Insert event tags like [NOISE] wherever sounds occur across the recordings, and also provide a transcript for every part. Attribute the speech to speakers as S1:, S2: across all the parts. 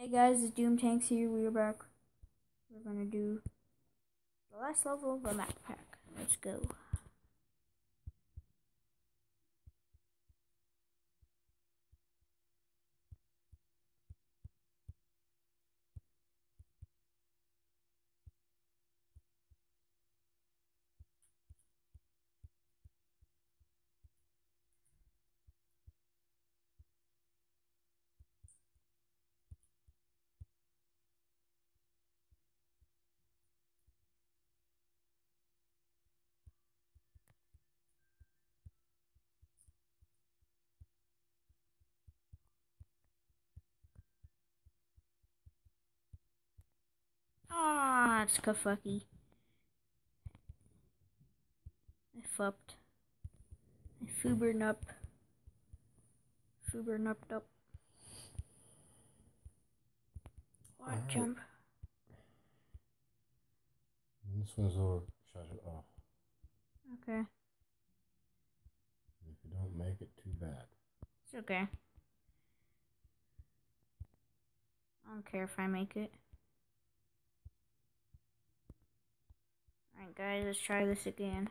S1: Hey guys, it's Doom Tanks here. We're back. We're gonna do the last level of the map pack. Let's go. It's Kafucky. I fucked. I fubered up. Fubered up up. What
S2: Alright.
S1: jump?
S2: When this one's over, shut it off.
S1: Okay.
S2: If you don't make it, too bad.
S1: It's okay. I don't care if I make it. Alright guys, let's try this again.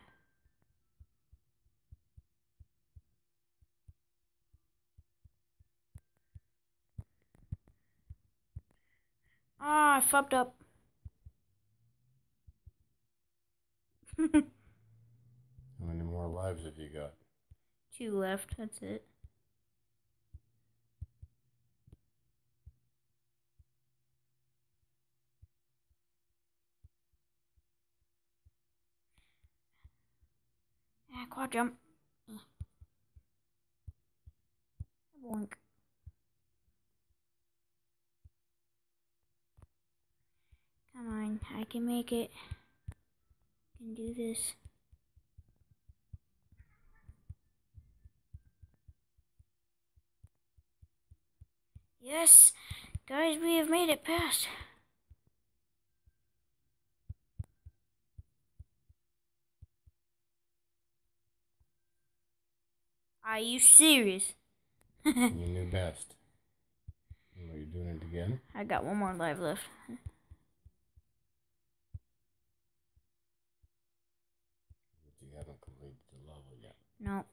S1: Ah, I fucked up. [LAUGHS]
S2: How many more lives have you got?
S1: Two left, that's it. Quad jump. Boink. Come on, I can make it. I can do this. Yes, guys, we have made it past. Are you serious? [LAUGHS]
S2: you knew best. Are you doing it again?
S1: I got one more life left.
S2: But you haven't completed the level yet.
S1: No.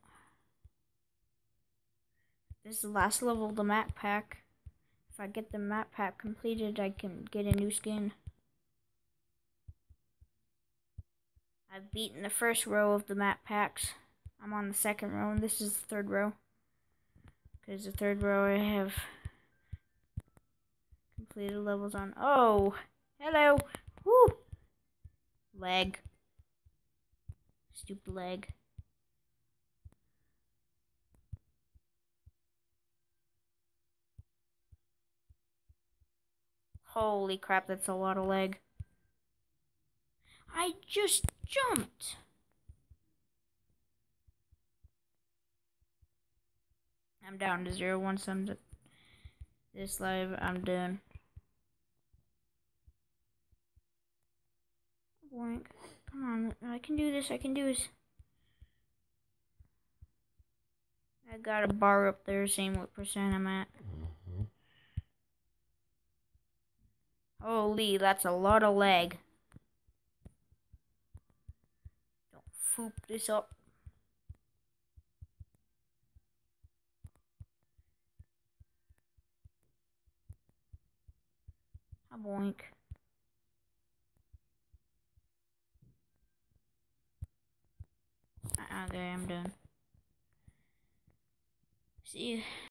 S1: This is the last level of the map pack. If I get the map pack completed, I can get a new skin. I've beaten the first row of the map packs. I'm on the second row, and this is the third row. Because the third row I have completed levels on. Oh! Hello! Woo! Leg. Stupid leg. Holy crap, that's a lot of leg. I just jumped. I'm down to zero once I'm this live. I'm done. Boink. Come on, I can do this. I can do this. I got a bar up there saying what percent I'm at.
S2: Mm-hmm.
S1: Holy, that's a lot of leg. Don't foop this up. A boink. Uh-uh, okay, I'm done. See you.